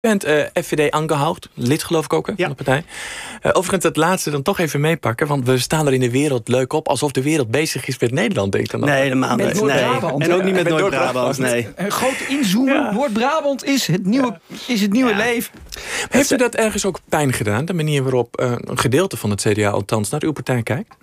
bent uh, FVD aangehouden, lid geloof ik ook hè, van de partij. Uh, overigens het laatste dan toch even meepakken... want we staan er in de wereld leuk op... alsof de wereld bezig is met Nederland, denk ik dan. Nee, helemaal niet. Nee. En ook niet met Noord-Brabant, nee. Een groot inzoomen. Ja. Noord-Brabant is het nieuwe, is het nieuwe leven. Heeft u dat ergens ook pijn gedaan? De manier waarop uh, een gedeelte van het CDA althans naar uw partij kijkt?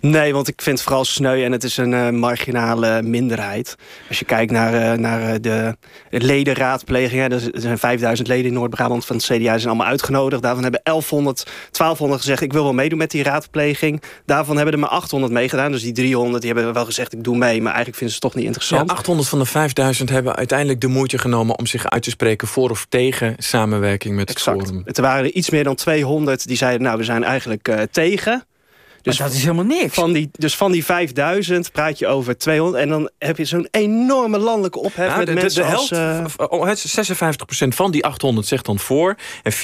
Nee, want ik vind het vooral sneu en het is een marginale minderheid. Als je kijkt naar, naar de ledenraadplegingen... er zijn 5000 leden in Noord-Brabant van het CDA zijn allemaal uitgenodigd. Daarvan hebben 1100, 1200 gezegd... ik wil wel meedoen met die raadpleging. Daarvan hebben er maar 800 meegedaan. Dus die 300 die hebben wel gezegd ik doe mee. Maar eigenlijk vinden ze het toch niet interessant. Ja, 800 van de 5000 hebben uiteindelijk de moeite genomen... om zich uit te spreken voor of tegen samenwerking met Forum. Het waren er iets meer dan 200 die zeiden... nou, we zijn eigenlijk uh, tegen... Dus dat is helemaal niks. Van die, dus van die 5000 praat je over 200. En dan heb je zo'n enorme landelijke ophef nou, met de, mensen de helft, als... Uh, 56% van die 800 zegt dan voor. En 44%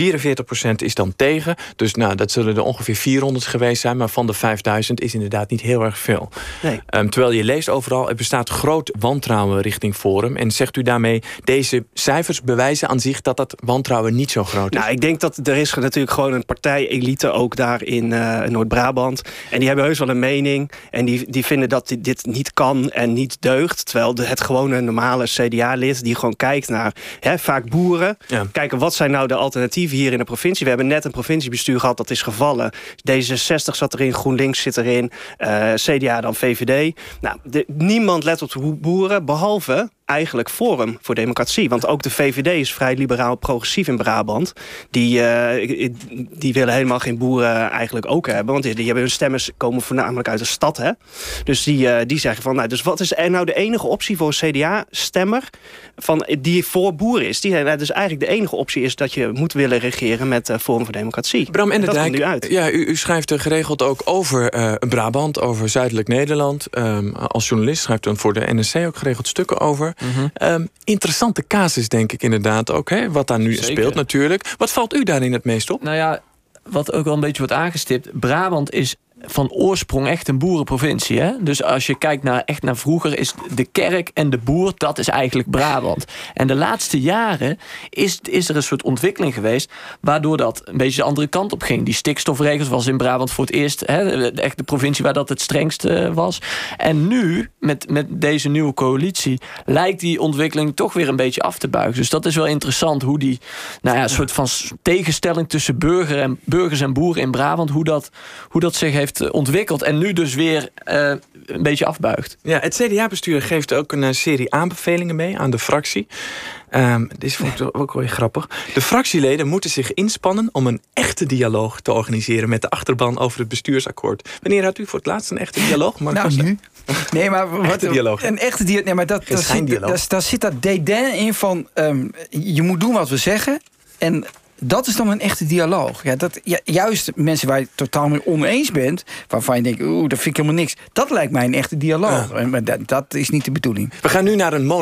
is dan tegen. Dus nou, dat zullen er ongeveer 400 geweest zijn. Maar van de 5000 is inderdaad niet heel erg veel. Nee. Um, terwijl je leest overal, er bestaat groot wantrouwen richting Forum. En zegt u daarmee, deze cijfers bewijzen aan zich... dat dat wantrouwen niet zo groot is? Nou, ik denk dat er is natuurlijk gewoon een partij-elite ook daar in uh, Noord-Brabant en die hebben heus wel een mening. En die, die vinden dat dit niet kan en niet deugt. Terwijl de, het gewone normale CDA-lid die gewoon kijkt naar hè, vaak boeren. Kijken wat zijn nou de alternatieven hier in de provincie. We hebben net een provinciebestuur gehad dat is gevallen. D66 zat erin, GroenLinks zit erin. Uh, eh, CDA dan VVD. Nou, de, niemand let op de boeren behalve eigenlijk Forum voor Democratie. Want ook de VVD is vrij liberaal progressief in Brabant. Die, uh, die willen helemaal geen boeren eigenlijk ook hebben. Want die, die hebben hun stemmen komen voornamelijk uit de stad. Hè? Dus die, uh, die zeggen van... Nou, dus wat is er nou de enige optie voor een CDA-stemmer... die voor boeren is? Die, nou, dus eigenlijk de enige optie is dat je moet willen regeren... met uh, Forum voor Democratie. Bram en, dat komt nu uit. Ja, u, u schrijft geregeld ook over Brabant, over Zuidelijk Nederland. Um, als journalist schrijft u voor de NSC ook geregeld stukken over... Mm interessante casus, denk ik inderdaad ook. Hè, wat daar nu speelt natuurlijk. Wat valt u daarin het meest op? Nou ja, wat ook wel een beetje wordt aangestipt. Brabant is van oorsprong echt een boerenprovincie. Hè? Dus als je kijkt naar, echt naar vroeger, is de kerk en de boer, dat is eigenlijk Brabant. En de laatste jaren is, is er een soort ontwikkeling geweest, waardoor dat een beetje de andere kant op ging. Die stikstofregels was in Brabant voor het eerst hè, echt de provincie waar dat het strengste eh, was. En nu, met, met deze nieuwe coalitie, lijkt die ontwikkeling toch weer een beetje af te buigen. Dus dat is wel interessant hoe die nou ja, soort van tegenstelling tussen burger en, burgers en boeren in Brabant, hoe dat, hoe dat zich heeft eh, ontwikkeld en nu dus weer uh, een beetje afbuigt. Ja, het CDA-bestuur geeft ook een uh, serie aanbevelingen mee aan de fractie. Um, dit vond ik ook wel grappig. De fractieleden moeten zich inspannen om een echte dialoog te organiseren met de achterban over het bestuursakkoord. Wanneer had u voor het laatst een echte dialoog? Maar nou, nu. Nee, maar wat, echte dialoog. Een echte dialoog. Nee, maar dat, dat, zit, daar zit dat dédain in van um, je moet doen wat we zeggen. En dat is dan een echte dialoog. Ja, dat, ja, juist mensen waar je het totaal mee oneens bent... waarvan je denkt, oeh, dat vind ik helemaal niks... dat lijkt mij een echte dialoog. Maar dat, dat is niet de bedoeling. We gaan nu naar een